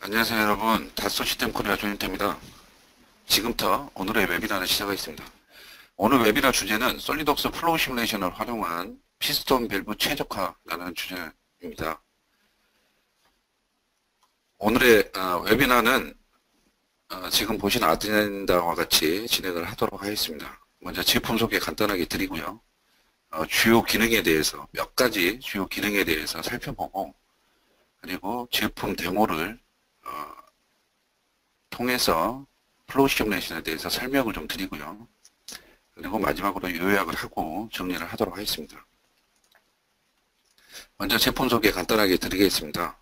안녕하세요 여러분. 다쏘시스템 코리아 조인태입니다. 지금부터 오늘의 webinar를 시작하겠습니다. 오늘 웨비나 주제는 SOLIDWORKS Flow Simulation을 활용한 피스톤 밸브 최적화라는 주제입니다. 오늘의 어, 웨비나는 어, 지금 보신 아젠다와 같이 진행을 하도록 하겠습니다. 먼저 제품 소개 간단하게 드리고요. 어, 주요 기능에 대해서 몇 가지 주요 기능에 대해서 살펴보고 그리고 제품 데모를 어, 통해서 Flow Simulation에 대해서 설명을 좀 드리고요. 그리고 마지막으로 요약을 하고 정리를 하도록 하겠습니다. 먼저 제품 소개 간단하게 드리겠습니다.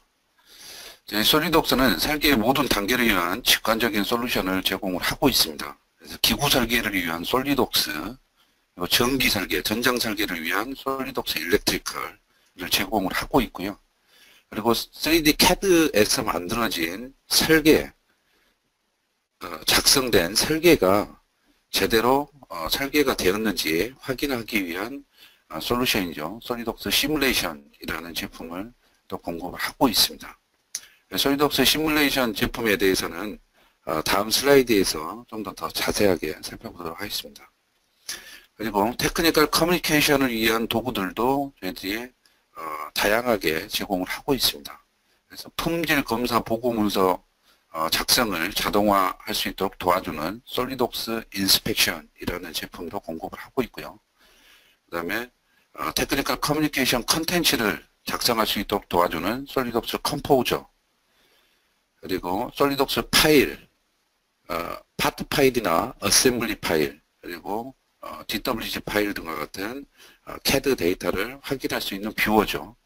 SOLIDWORKS는 설계의 모든 단계를 위한 직관적인 솔루션을 제공을 하고 있습니다. 그래서 기구 설계를 위한 SOLIDWORKS, 전기 설계, 전장 설계를 위한 SOLIDWORKS Electrical을 제공을 하고 있고요. 그리고 3D CAD에서 만들어진 설계, 어, 작성된 설계가 제대로 어, 설계가 되었는지 확인하기 위한 어, 솔루션이죠. SOLIDWORKS Simulation이라는 제품을 또 공급을 하고 있습니다. SOLIDWORKS Simulation 제품에 대해서는 다음 슬라이드에서 좀 더 더 자세하게 살펴보도록 하겠습니다. 그리고 technical communication을 위한 도구들도 저희들이 어, 다양하게 제공을 하고 있습니다. 그래서 품질 검사 보고 문서 어, 작성을 자동화할 수 있도록 도와주는 SOLIDWORKS Inspection이라는 제품도 공급을 하고 있고요. 그 다음에 어, technical communication 컨텐츠를 작성할 수 있도록 도와주는 SOLIDWORKS Composer 그리고 SOLIDWORKS 파일 어, 파트 파일이나 assembly 파일 그리고 어, DWG 파일 등과 같은 어, CAD 데이터를 확인할 수 있는 viewer죠.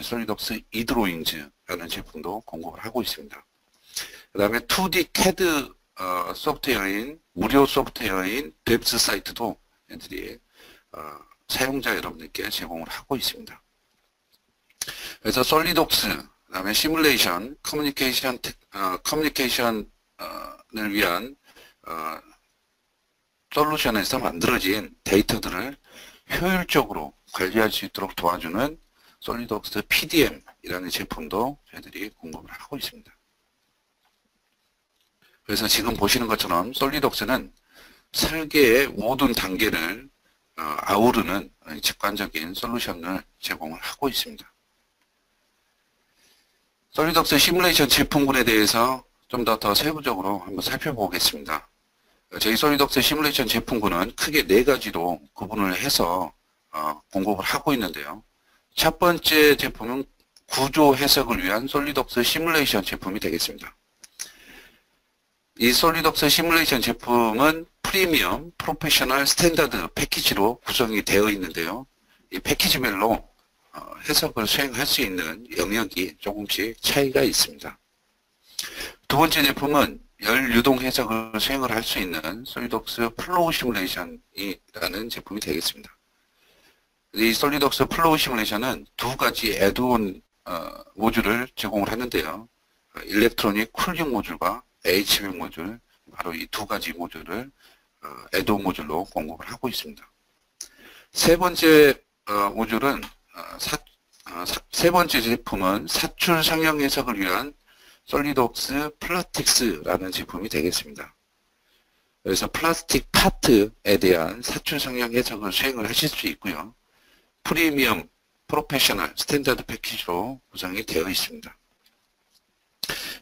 SOLIDWORKS eDrawings라는 제품도 공급을 하고 있습니다. 그 다음에 2D CAD 어, 소프트웨어인 무료 소프트웨어인 웹스 사이트도 애들이 어, 사용자 여러분들께 제공을 하고 있습니다. 그래서 SOLIDWORKS, 그 다음에 시뮬레이션, 커뮤니케이션, 어, 커뮤니케이션을 위한 어, 솔루션에서 만들어진 데이터들을 효율적으로 관리할 수 있도록 도와주는 솔리독스 PDM이라는 제품도 저희들이 공급을 하고 있습니다. 그래서 지금 보시는 것처럼 솔리독스는 설계의 모든 단계를 어, 아우르는 직관적인 솔루션을 제공을 하고 있습니다. SOLIDWORKS Simulation 제품군에 대해서 좀 더 더 세부적으로 한번 살펴보겠습니다. 저희 SOLIDWORKS Simulation 제품군은 크게 네 가지로 구분을 해서 어, 공급을 하고 있는데요. 첫 번째 제품은 구조 해석을 위한 SOLIDWORKS Simulation 제품이 되겠습니다. 이 SOLIDWORKS Simulation 제품은 Premium, Professional, Standard 패키지로 구성이 되어 있는데요. 이 패키지별로 어, 해석을 수행할 수 있는 영역이 조금씩 차이가 있습니다. 두 번째 제품은 열 유동 해석을 수행을 할 수 있는 SOLIDWORKS Flow Simulation이라는 제품이 되겠습니다. 이 SOLIDWORKS Flow Simulation은 두 가지 add-on 어, 모듈을 제공을 하는데요. Electronic Cooling 모듈과 HVAC 모듈 바로 이 두 가지 모듈을 어, add-on 모듈로 공급을 하고 있습니다. 세 번째 어, 모듈은 어, 사, 어, 사, 세 번째 제품은 사출 성형 해석을 위한 SOLIDWORKS Plastics라는 제품이 되겠습니다. 그래서 플라스틱 파트에 대한 사출 성형 해석을 수행을 하실 수 있고요. Premium, Professional, Standard 패키지로 구성이 되어 있습니다.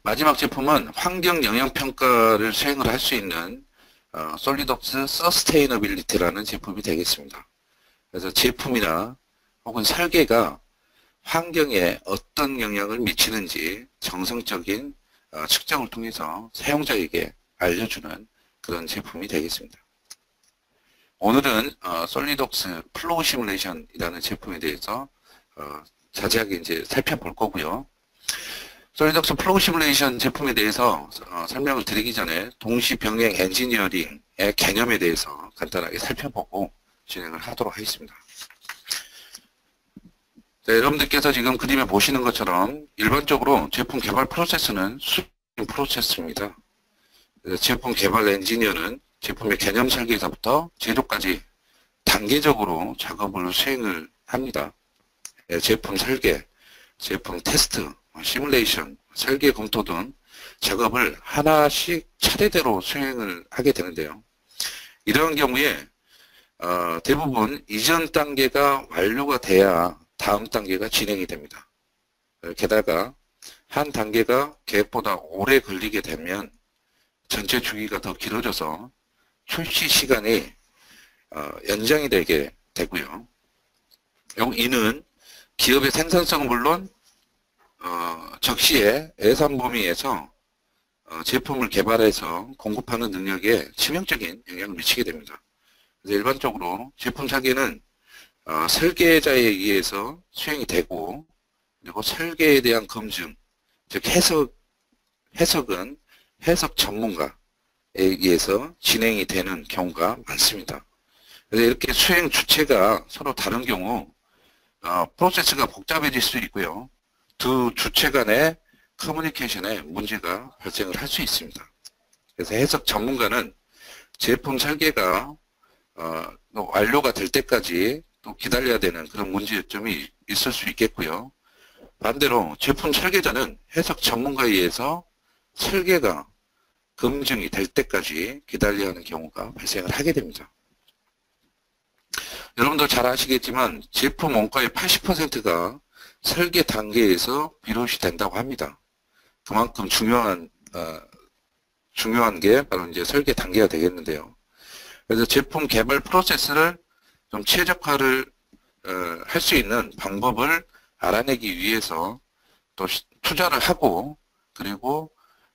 마지막 제품은 환경 영향 평가를 수행을 할 수 있는 어, SOLIDWORKS Sustainability라는 제품이 되겠습니다. 그래서 제품이나 혹은 설계가 환경에 어떤 영향을 미치는지 정성적인 어, 측정을 통해서 사용자에게 알려주는 그런 제품이 되겠습니다. 오늘은 어, SOLIDWORKS Flow Simulation이라는 제품에 대해서 어, 자세하게 이제 살펴볼 거고요. SOLIDWORKS Flow Simulation 제품에 대해서 어, 설명을 드리기 전에 동시 병행 엔지니어링의 개념에 대해서 간단하게 살펴보고 진행을 하도록 하겠습니다. 네, 여러분들께서 지금 그림에 보시는 것처럼 일반적으로 제품 개발 프로세스는 수행 프로세스입니다. 제품 개발 엔지니어는 제품의 개념 설계에서부터 제조까지 단계적으로 작업을 수행을 합니다. 네, 제품 설계, 제품 테스트, 시뮬레이션, 설계 검토 등 작업을 하나씩 차례대로 수행을 하게 되는데요. 이러한 경우에 어, 대부분 이전 단계가 완료가 돼야 다음 단계가 진행이 됩니다. 게다가 한 단계가 계획보다 오래 걸리게 되면 전체 주기가 더 길어져서 출시 시간이 어, 연장이 되게 되고요. 이는 기업의 생산성은 물론 어, 적시에 예산 범위에서 어, 제품을 개발해서 공급하는 능력에 치명적인 영향을 미치게 됩니다. 그래서 일반적으로 제품 설계는 어, 설계자에 의해서 수행이 되고 그리고 설계에 대한 검증, 즉 해석, 해석은 해석 전문가에 의해서 진행이 되는 경우가 많습니다. 그래서 이렇게 수행 주체가 서로 다른 경우 어, 프로세스가 복잡해질 수 있고요. 두 주체 간의 커뮤니케이션에 문제가 발생을 할 수 있습니다. 그래서 해석 전문가는 제품 설계가 어, 완료가 될 때까지 또 기다려야 되는 그런 문제점이 있을 수 있겠고요. 반대로 제품 설계자는 해석 전문가에 의해서 설계가 검증이 될 때까지 기다려야 하는 경우가 발생을 하게 됩니다. 여러분도 잘 아시겠지만 제품 원가의 80%가 설계 단계에서 비롯이 된다고 합니다. 그만큼 중요한 어, 중요한 게 바로 이제 설계 단계가 되겠는데요. 그래서 제품 개발 프로세스를 좀 최적화를 어, 할 수 있는 방법을 알아내기 위해서 또 투자를 하고 그리고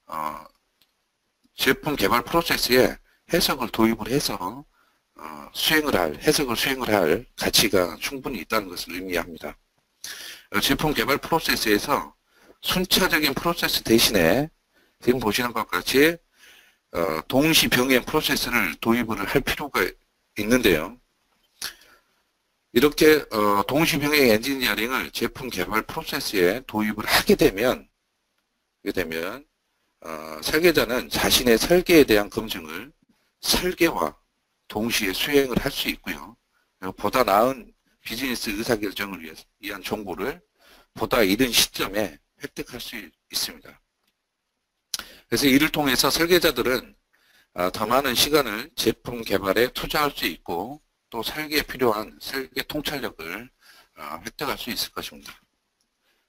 어, 제품 개발 프로세스에 해석을 도입을 해서 어, 수행을 할, 해석을 수행을 할 가치가 충분히 있다는 것을 의미합니다. 어, 제품 개발 프로세스에서 순차적인 프로세스 대신에 지금 보시는 것 같이 어, 동시 병행 프로세스를 도입을 할 필요가 있는데요. 이렇게 어, 동시 병행 엔지니어링을 제품 개발 프로세스에 도입을 하게 되면 하게 되면 어, 설계자는 자신의 설계에 대한 검증을 설계와 동시에 수행을 할 수 있고요. 보다 나은 비즈니스 의사결정을 위한 정보를 보다 이른 시점에 획득할 수 있습니다. 그래서 이를 통해서 설계자들은 아, 더 많은 시간을 제품 개발에 투자할 수 있고 또 설계에 필요한 설계 통찰력을 아, 획득할 수 있을 것입니다.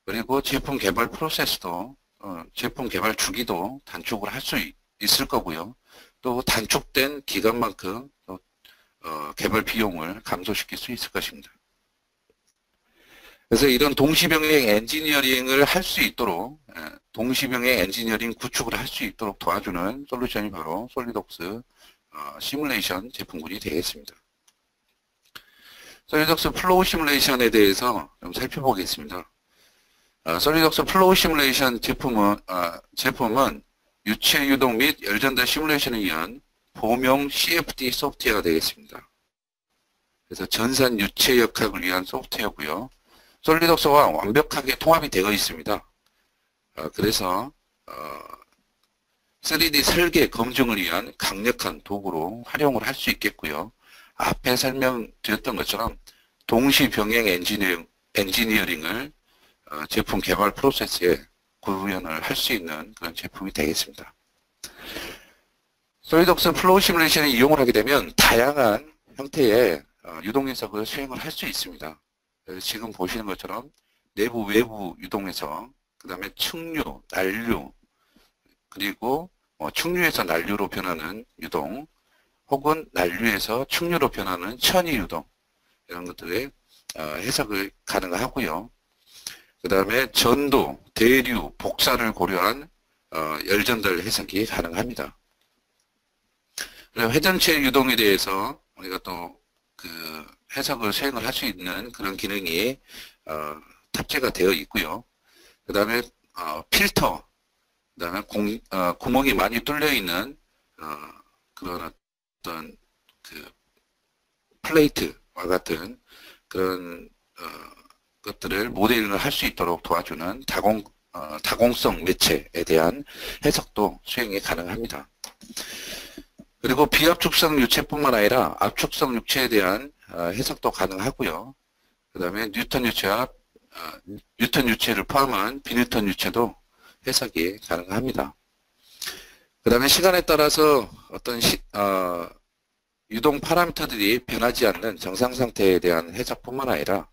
그리고 제품 개발 프로세스도 어, 제품 개발 주기도 단축을 할 수 있을 거고요. 또 단축된 기간만큼 어, 개발 비용을 감소시킬 수 있을 것입니다. 그래서 이런 동시병행 엔지니어링을 할 수 있도록 예, 동시병행 엔지니어링 구축을 할 수 있도록 도와주는 솔루션이 바로 SOLIDWORKS 어, 시뮬레이션 제품군이 되겠습니다. SOLIDWORKS Flow Simulation에 대해서 좀 살펴보겠습니다. 어, SOLIDWORKS Flow Simulation 제품은, 어, 제품은 유체 유동 및 열전달 시뮬레이션을 위한 범용 CFD 소프트웨어가 되겠습니다. 그래서 전산 유체 역학을 위한 소프트웨어고요. 솔리독스와 완벽하게 통합이 되어 있습니다. 어, 그래서 어, 3D 설계 검증을 위한 강력한 도구로 활용을 할 수 있겠고요. 앞에 설명드렸던 것처럼 동시 병행 엔지니어링, 엔지니어링을 어, 제품 개발 프로세스에 구현을 할 수 있는 그런 제품이 되겠습니다. SOLIDWORKS Flow Simulation을 이용을 하게 되면 다양한 형태의 어, 유동 해석을 수행을 할 수 있습니다. 지금 보시는 것처럼 내부 외부 유동 해석, 그 다음에 층류, 난류, 그리고 뭐 층류에서 난류로 변하는 유동, 혹은 난류에서 층류로 변하는 천이 유동 이런 것들의 어, 해석을 가능하고요. 그 다음에 전도, 대류, 복사를 고려한 어, 열전달 해석이 가능합니다. 회전체 유동에 대해서 우리가 또그 해석을 수행을 할 수 있는 그런 기능이 어, 탑재가 되어 있고요. 그 다음에 어, 필터, 그 다음에 공, 어, 구멍이 많이 뚫려 있는 어, 그런 어떤 그 플레이트와 같은 그런 어, 것들을 모델링을 할 수 있도록 도와주는 다공, 어, 다공성 매체에 대한 해석도 수행이 가능합니다. 그리고 비압축성 유체뿐만 아니라 압축성 유체에 대한 어, 해석도 가능하고요. 그 다음에 뉴턴 유체와 어, 뉴턴 유체를 포함한 비뉴턴 유체도 해석이 가능합니다. 그 다음에 시간에 따라서 어떤 시, 어, 유동 파라미터들이 변하지 않는 정상 상태에 대한 해석뿐만 아니라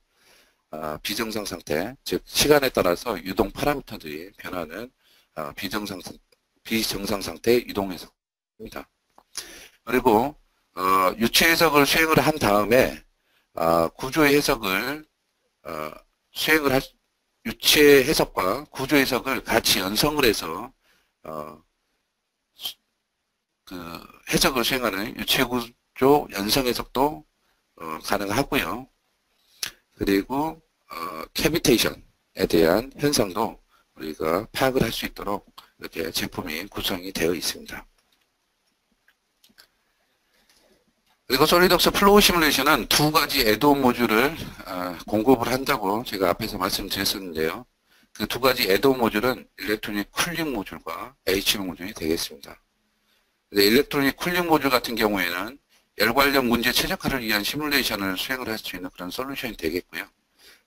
어, 비정상 상태, 즉 시간에 따라서 유동 파라미터들이 변하는 어, 비정상 비정상 상태의 유동 해석입니다. 그리고 어, 유체 해석을 수행을 한 다음에 어, 구조의 해석을 어, 수행을 할 유체 해석과 구조 해석을 같이 연성을 해서 어, 그 해석을 수행하는 유체 구조 연성 해석도 어, 가능하고요. 그리고 어, cavitation에 대한 현상도 우리가 파악을 할 수 있도록 이렇게 제품이 구성이 되어 있습니다. 그리고 SOLIDWORKS Flow Simulation은 두 가지 add-on 모듈을 어, 공급을 한다고 제가 앞에서 말씀드렸었는데요. 그 두 가지 add-on 모듈은 Electronic Cooling 모듈과 HVAC 모듈이 되겠습니다. Electronic Cooling 모듈 같은 경우에는 열 관련 문제 최적화를 위한 시뮬레이션을 수행을 할 수 있는 그런 솔루션이 되겠고요.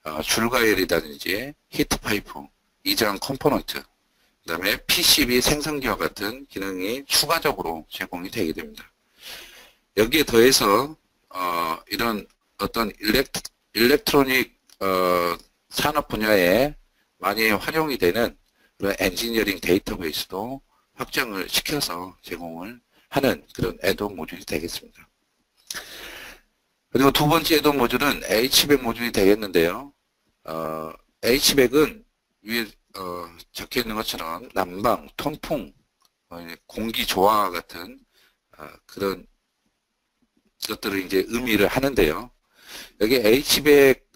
어, 줄가열이라든지 heat pipe, 이저항 component, 그 다음에 PCB 생성기와 같은 기능이 추가적으로 제공이 되게 됩니다. 여기에 더해서 어, 이런 어떤 elect, electronic 어, 산업 분야에 많이 활용이 되는 그런 엔지니어링 데이터베이스도 확장을 시켜서 제공을 하는 그런 애동 모듈이 되겠습니다. 그리고 두 번째 애동 모듈은 H백 모듈이 되겠는데요. 어, H백은 위에 어, 적혀 있는 것처럼 난방, 통풍, 어, 공기 조화 같은 어, 그런 것들을 이제 의미를 하는데요. 여기 H백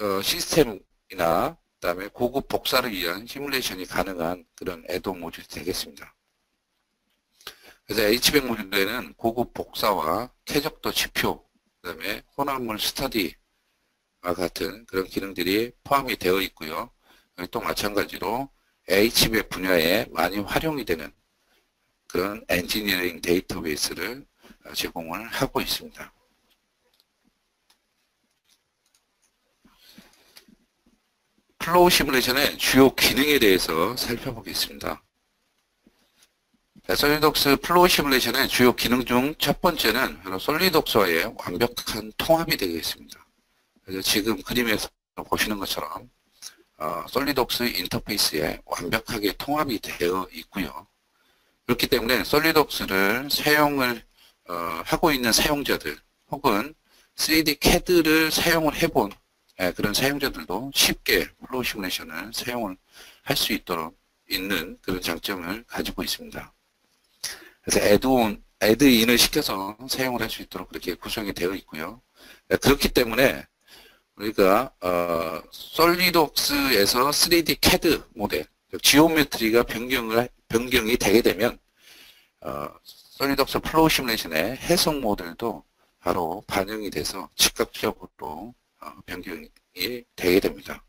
어, 시스템이나 그다음에 고급 복사를 위한 시뮬레이션이 가능한 그런 애동 모듈이 되겠습니다. 그래서 H백 모듈에는 고급 복사와 쾌적도 지표, 그 다음에 혼합물 스터디와 같은 그런 기능들이 포함이 되어 있고요. 또 마찬가지로 H백 분야에 많이 활용이 되는 그런 엔지니어링 데이터베이스를 제공을 하고 있습니다. Flow Simulation의 주요 기능에 대해서 살펴보겠습니다. SOLIDWORKS Flow Simulation의 주요 기능 중 첫 번째는 SOLIDWORKS와의 완벽한 통합이 되겠습니다. 지금 그림에서 보시는 것처럼 어, SOLIDWORKS 인터페이스에 완벽하게 통합이 되어 있고요. 그렇기 때문에 SOLIDWORKS를 사용을 어, 하고 있는 사용자들 혹은 3D CAD를 사용을 해본 예, 그런 사용자들도 쉽게 Flow Simulation을 사용을 할 수 있도록 있는 그런 장점을 가지고 있습니다. 그래서 add-on, add-in을 시켜서 사용을 할 수 있도록 그렇게 구성이 되어 있고요. 예, 그렇기 때문에 우리가 어, SOLIDWORKS에서 3D CAD 모델, geometry가 변경을 변경이 되게 되면 어, SOLIDWORKS Flow Simulation의 해석 모델도 바로 반영이 돼서 즉각적으로 어, 변경이 되게 됩니다.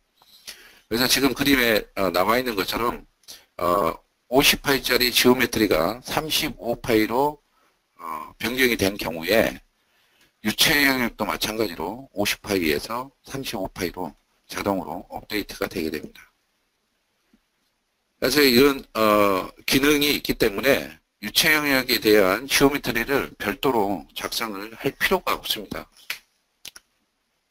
그래서 지금 그림에 어, 나와 있는 것처럼 어, 50파이짜리 geometry가 35파이로 어, 변경이 된 경우에 유체 영역도 마찬가지로 50파이에서 35파이로 자동으로 업데이트가 되게 됩니다. 그래서 이런 어, 기능이 있기 때문에 유체 영역에 대한 지오메트리를 별도로 작성을 할 필요가 없습니다.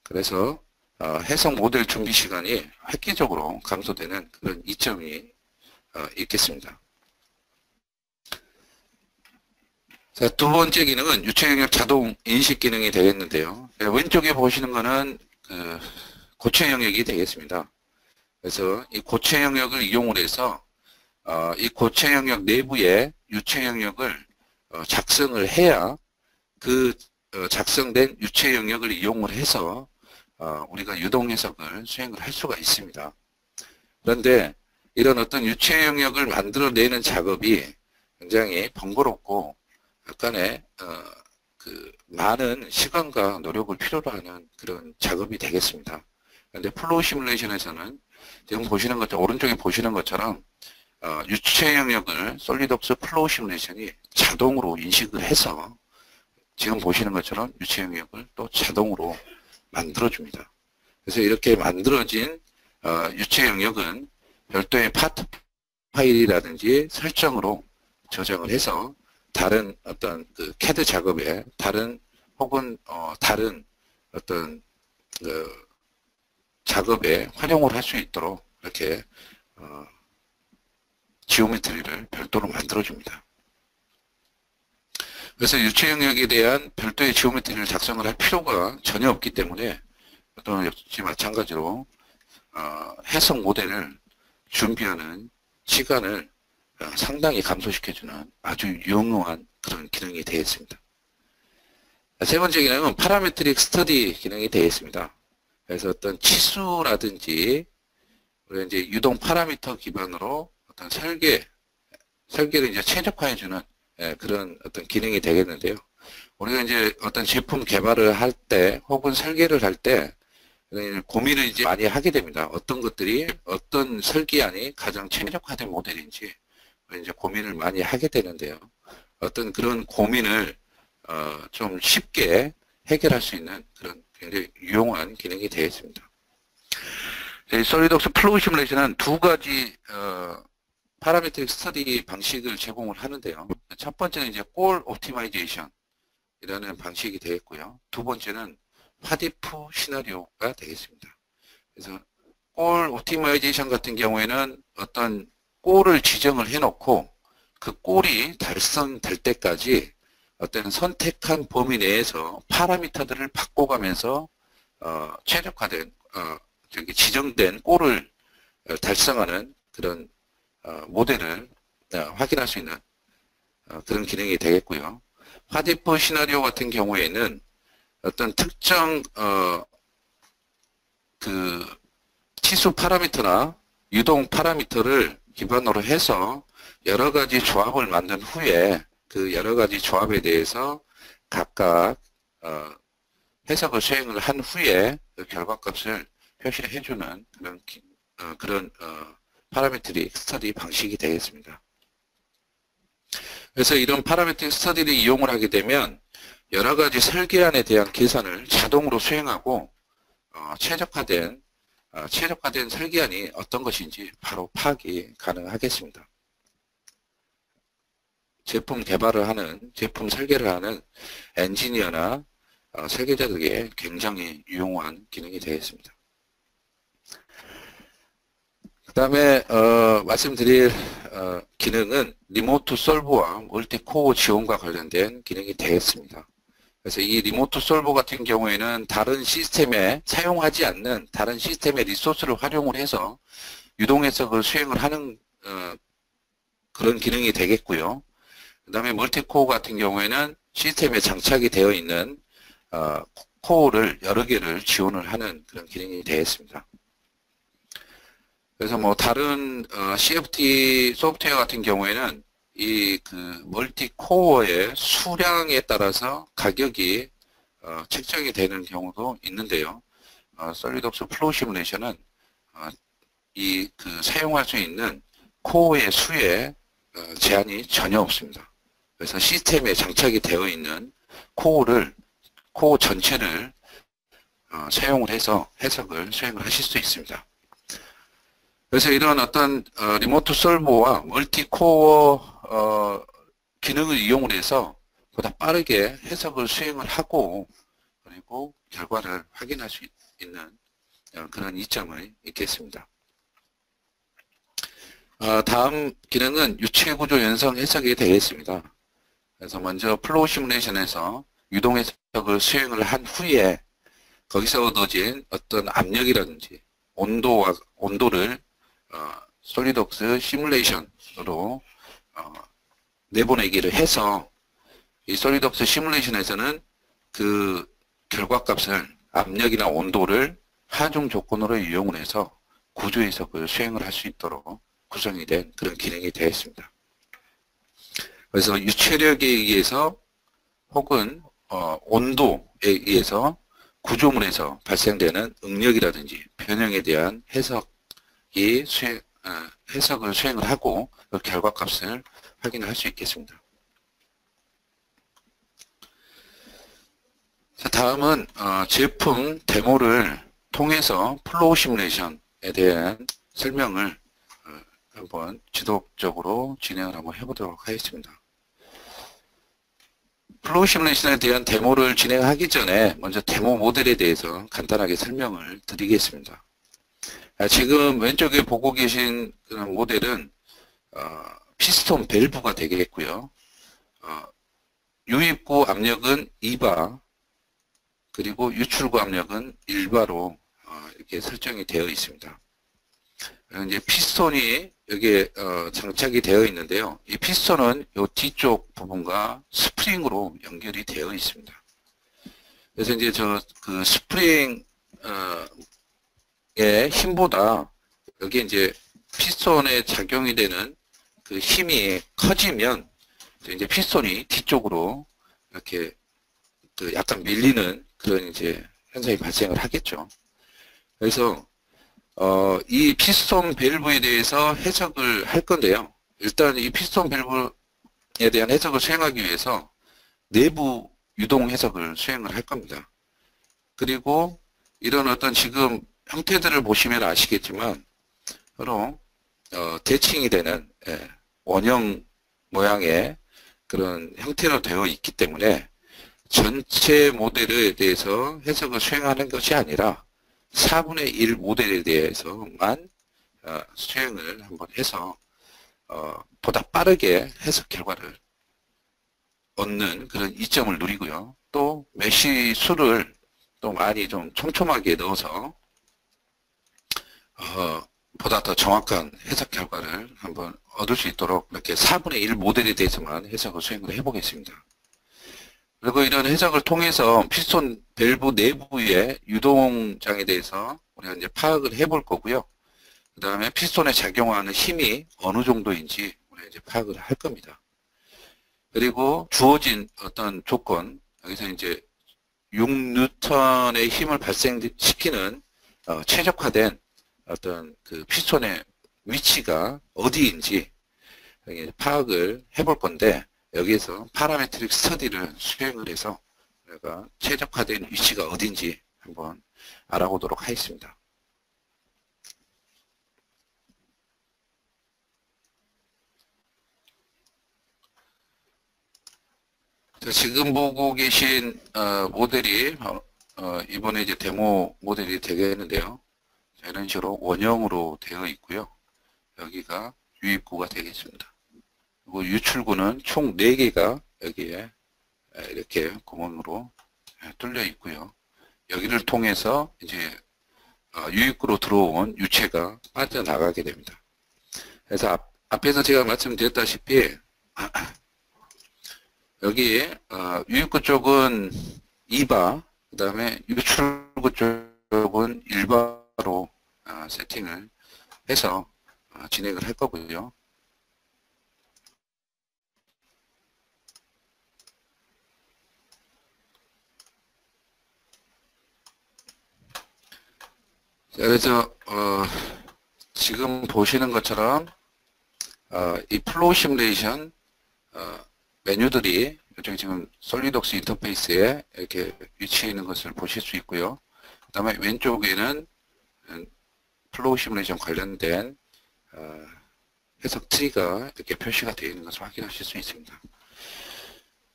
그래서 어, 해석 모델 준비 시간이 획기적으로 감소되는 그런 이점이 어, 있겠습니다. 자, 두 번째 기능은 유체 영역 자동 인식 기능이 되겠는데요. 네, 왼쪽에 보시는 거는 그 고체 영역이 되겠습니다. 그래서 이 고체 영역을 이용을 해서 어, 이 고체 영역 내부에 유체 영역을 어, 작성을 해야 그 어, 작성된 유체 영역을 이용을 해서 어, 우리가 유동 해석을 수행을 할 수가 있습니다. 그런데 이런 어떤 유체 영역을 만들어내는 작업이 굉장히 번거롭고 약간의 어, 그 많은 시간과 노력을 필요로 하는 그런 작업이 되겠습니다. 그런데 Flow Simulation에서는 지금 보시는 것처럼 오른쪽에 보시는 것처럼 어, 유체 영역을 SOLIDWORKS Flow Simulation이 자동으로 인식을 해서 지금 보시는 것처럼 유체 영역을 또 자동으로 만들어줍니다. 그래서 이렇게 만들어진 어, 유체 영역은 별도의 파트 파일이라든지 설정으로 저장을 해서 다른 어떤 그 캐드 작업에 다른 혹은 어 다른 어떤 그 작업에 활용을 할 수 있도록 이렇게 어 geometry를 별도로 만들어줍니다. 그래서 유체 영역에 대한 별도의 geometry를 작성을 할 필요가 전혀 없기 때문에 또 역시 마찬가지로 어, 해석 모델을 준비하는 시간을 어, 상당히 감소시켜주는 아주 유용한 그런 기능이 되겠습니다. 세 번째 기능은 parametric study 기능이 되겠습니다. 그래서 어떤 치수라든지 우리 이제 유동 파라미터 기반으로 어떤 설계 설계를 이제 최적화해주는 예, 그런 어떤 기능이 되겠는데요. 우리가 이제 어떤 제품 개발을 할 때 혹은 설계를 할 때 고민을 이제 많이 하게 됩니다. 어떤 것들이 어떤 설계안이 가장 최적화된 모델인지 이제 고민을 많이 하게 되는데요. 어떤 그런 고민을 어, 좀 쉽게 해결할 수 있는 그런 굉장히 유용한 기능이 되어 있습니다. SOLIDWORKS Flow Simulation은 두 가지 어, parametric study 방식을 제공을 하는데요. 첫 번째는 이제 goal optimization 이라는 방식이 되겠고요. 두 번째는 what-if 시나리오가 되겠습니다. 그래서 goal optimization 같은 경우에는 어떤 goal을 지정을 해놓고 그 goal이 달성될 때까지 어떤 선택한 범위 내에서 파라미터들을 바꿔가면서 어, 최적화된 어, 지정된 goal을 달성하는 그런 어, 모델을 어, 확인할 수 있는 어, 그런 기능이 되겠고요. 화디프 시나리오 같은 경우에는 어떤 특정 그 치수 파라미터나 유동 파라미터를 기반으로 해서 여러 가지 조합을 만든 후에 그 여러 가지 조합에 대해서 각각 어, 해석을 수행을 한 후에 그 결과값을 표시해주는 그런 어, 그런 어, parametric study 방식이 되겠습니다. 그래서 이런 parametric study를 이용을 하게 되면 여러 가지 설계안에 대한 계산을 자동으로 수행하고 어, 최적화된 어, 최적화된 설계안이 어떤 것인지 바로 파악이 가능하겠습니다. 제품 개발을 하는 제품 설계를 하는 엔지니어나 어, 설계자들에게 굉장히 유용한 기능이 되겠습니다. 그 다음에 어, 말씀드릴 어, 기능은 remote solver와 multi-core 지원과 관련된 기능이 되겠습니다. 그래서 이 remote solver 같은 경우에는 다른 시스템에 사용하지 않는 다른 시스템의 resource를 활용을 해서 유동 해석을 수행을 하는 어, 그런 기능이 되겠고요. 그 다음에 multi-core 같은 경우에는 시스템에 장착이 되어 있는 어, 코어를 여러 개를 지원을 하는 그런 기능이 되겠습니다. 그래서 뭐 다른 어, CFD 소프트웨어 같은 경우에는 이 그 multi-core의 수량에 따라서 가격이 어, 책정이 되는 경우도 있는데요. 어, SOLIDWORKS Flow Simulation은 어, 이그 사용할 수 있는 코어의 수에 어, 제한이 전혀 없습니다. 그래서 시스템에 장착이 되어 있는 코어를 코어 전체를 어, 사용을 해서 해석을 수행을 하실 수 있습니다. 그래서 이런 어떤 어, remote solver와 multi-core 어, 기능을 이용을 해서 보다 빠르게 해석을 수행을 하고 그리고 결과를 확인할 수 있는 어, 그런 이점이 있겠습니다. 어, 다음 기능은 유체구조 연성 해석이 되겠습니다. 그래서 먼저 Flow Simulation에서 유동 해석을 수행을 한 후에 거기서 얻어진 어떤 압력이라든지 온도와 온도를 어, 솔리독스 시뮬레이션으로 어, 내보내기를 해서 이 솔리드옵스 시뮬레이션에서는 그 결과값을 압력이나 온도를 하중 조건으로 이용을 해서 구조 해석을 수행을 할 수 있도록 구성이 된 그런 기능이 되어 있습니다. 그래서 유체력에 의해서 혹은 어, 온도에 의해서 구조물에서 발생되는 응력이라든지 변형에 대한 해석 이 수행, 어, 해석을 수행을 하고 그 결과 값을 확인할 수 있겠습니다. 자, 다음은 어, 제품 데모를 통해서 Flow Simulation에 대한 설명을 어, 한번 지속적으로 진행을 한번 해보도록 하겠습니다. Flow Simulation에 대한 데모를 진행하기 전에 먼저 데모 모델에 대해서 간단하게 설명을 드리겠습니다. 아, 지금 왼쪽에 보고 계신 모델은 어, 피스톤 밸브가 되겠고요. 어, 유입구 압력은 2바 그리고 유출구 압력은 1바로 어, 이렇게 설정이 되어 있습니다. 이제 피스톤이 여기에 어, 장착이 되어 있는데요. 이 피스톤은 이 뒤쪽 부분과 스프링으로 연결이 되어 있습니다. 그래서 이제 저 그 스프링의 힘보다 여기 이제 피스톤에 작용이 되는 그 힘이 커지면 이제 피스톤이 뒤쪽으로 이렇게 그 약간 밀리는 그런 이제 현상이 발생을 하겠죠. 그래서 어, 이 피스톤 밸브에 대해서 해석을 할 건데요. 일단 이 피스톤 밸브에 대한 해석을 수행하기 위해서 내부 유동 해석을 수행을 할 겁니다. 그리고 이런 어떤 지금 형태들을 보시면 아시겠지만 바로 어, 대칭이 되는 예, 원형 모양의 그런 형태로 되어 있기 때문에 전체 모델에 대해서 해석을 수행하는 것이 아니라 4분의 1 모델에 대해서만 어, 수행을 한번 해서 어, 보다 빠르게 해석 결과를 얻는 그런 이점을 누리고요. 또 메시 수를 또 많이 좀 촘촘하게 넣어서 어, 보다 더 정확한 해석 결과를 한번 얻을 수 있도록 이렇게 4분의 1 모델에 대해서만 해석을 수행을 해보겠습니다. 그리고 이런 해석을 통해서 피스톤 밸브 내부의 유동장에 대해서 우리가 이제 파악을 해볼 거고요. 그 다음에 피스톤에 작용하는 힘이 어느 정도인지 우리가 이제 파악을 할 겁니다. 그리고 주어진 어떤 조건, 여기서 이제 6뉴턴의 힘을 발생시키는 어, 최적화된 어떤 그 피스톤의 위치가 어디인지 파악을 해볼 건데 여기에서 parametric study를 수행을 해서 내가 최적화된 위치가 어딘지 한번 알아보도록 하겠습니다. 지금 보고 계신 어, 모델이 어, 이번에 이제 데모 모델이 되겠는데요. 이런 식으로 원형으로 되어 있고요. 여기가 유입구가 되겠습니다. 그리고 유출구는 총 4개가 여기에 이렇게 구멍으로 뚫려 있고요. 여기를 통해서 이제 어, 유입구로 들어온 유체가 빠져나가게 됩니다. 그래서 앞, 앞에서 제가 말씀드렸다시피 여기 어, 유입구 쪽은 2바 그 다음에 유출구 쪽은 1바로 어, 세팅을 해서 진행을 할 거고요. 그래서 어, 지금 보시는 것처럼 어, 이 Flow Simulation 어, 메뉴들이 요즘 지금 SOLIDWORKS 인터페이스에 이렇게 위치해 있는 것을 보실 수 있고요. 그 다음에 왼쪽에는 Flow Simulation 관련된 어, 해석 트리가 이렇게 표시가 되어 있는 것을 확인하실 수 있습니다.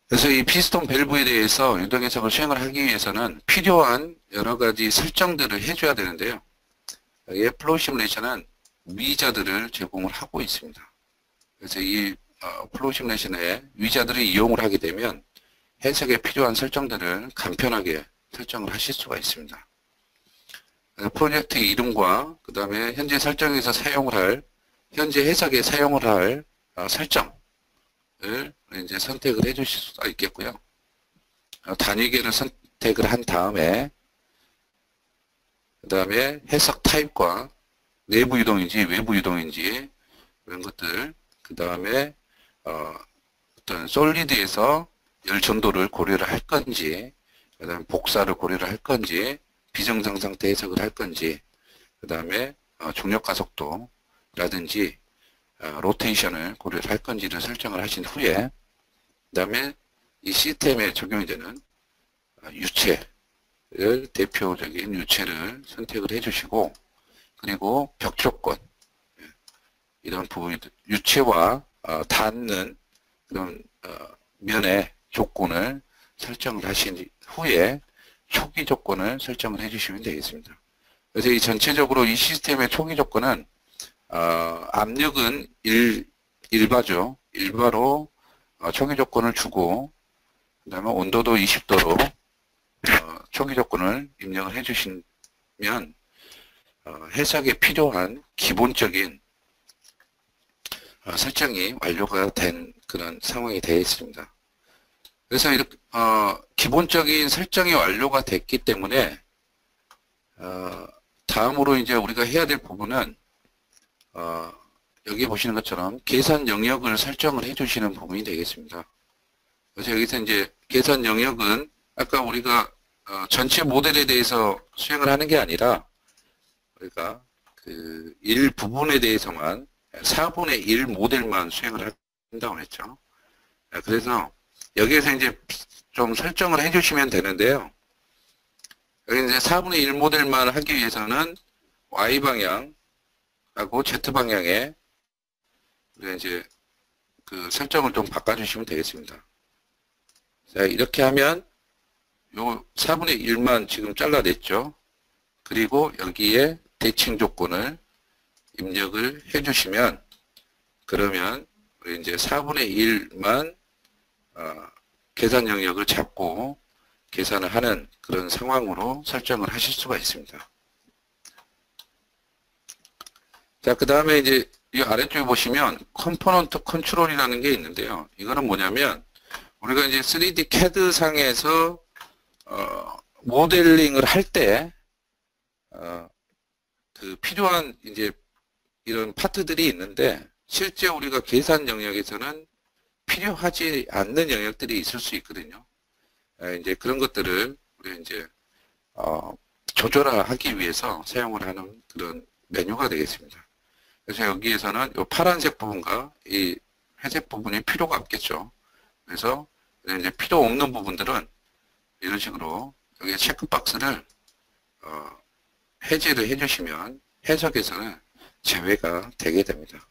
그래서 이 피스톤 밸브에 대해서 유동 해석을 수행을 하기 위해서는 필요한 여러 가지 설정들을 해줘야 되는데요. 여기에 Flow Simulation은 wizard를 제공을 하고 있습니다. 그래서 이 어, Flow Simulation에 wizard를 이용을 하게 되면 해석에 필요한 설정들을 간편하게 설정을 하실 수가 있습니다. 프로젝트 이름과 그 다음에 현재 설정에서 사용을 할 현재 해석에 사용을 할 어, 설정을 이제 선택을 해 주실 수가 있겠고요. 어, 단위계를 선택을 한 다음에 그 다음에 해석 타입과 내부 유동인지 외부 유동인지 이런 것들 그 다음에 어, 어떤 솔리드에서 열 전도를 고려를 할 건지 그 다음에 복사를 고려를 할 건지 비정상 상태 해석을 할 건지 그 다음에 어, 중력 가속도라든지 어, 로테이션을 고려를 할 건지를 설정을 하신 후에 그 다음에 이 시스템에 적용이 되는 어, 유체 대표적인 유체를 선택을 해주시고 그리고 벽 조건 이런 부분 유체와 어, 닿는 그런 어, 면의 조건을 설정을 하신 후에 초기 조건을 설정을 해주시면 되겠습니다. 그래서 이 전체적으로 이 시스템의 초기 조건은 어, 압력은 1, 1바죠. 1바로 어, 초기 조건을 주고 그 다음에 온도도 20도로 어, 초기 조건을 입력을 해주시면 어, 해석에 필요한 기본적인 어, 설정이 완료가 된 그런 상황이 되어 있습니다. 그래서 이렇게 어, 기본적인 설정이 완료가 됐기 때문에 어, 다음으로 이제 우리가 해야 될 부분은 어, 여기 보시는 것처럼 계산 영역을 설정을 해주시는 부분이 되겠습니다. 그래서 여기서 이제 계산 영역은 아까 우리가 어, 전체 모델에 대해서 수행을 하는 게 아니라 우리가 그 일부분에 대해서만 4분의 1 모델만 수행을 한다고 했죠. 네, 그래서 여기에서 이제 좀 설정을 해주시면 되는데요. 여기 이제 4분의 1 모델만 하기 위해서는 Y방향하고 Z방향에 우리가 이제 그 설정을 좀 바꿔주시면 되겠습니다. 자, 이렇게 하면 요 4분의 1만 지금 잘라냈죠. 그리고 여기에 대칭 조건을 입력을 해주시면 그러면 이제 4분의 1만 어, 계산 영역을 잡고 계산을 하는 그런 상황으로 설정을 하실 수가 있습니다. 자, 그 다음에 이제 이 아래쪽에 보시면 component control이라는 게 있는데요. 이거는 뭐냐면 우리가 이제 3D CAD 상에서 어, 모델링을 할때 어, 그 필요한 이제 이런 파트들이 있는데 실제 우리가 계산 영역에서는 필요하지 않는 영역들이 있을 수 있거든요. 이제 그런 것들을 우리 이제 어, 조절하기 위해서 사용을 하는 그런 메뉴가 되겠습니다. 그래서 여기에서는 이 파란색 부분과 이 회색 부분이 필요가 없겠죠. 그래서 이제 필요 없는 부분들은 이런 식으로 여기 체크박스를 어, 해제를 해주시면 해석에서는 제외가 되게 됩니다.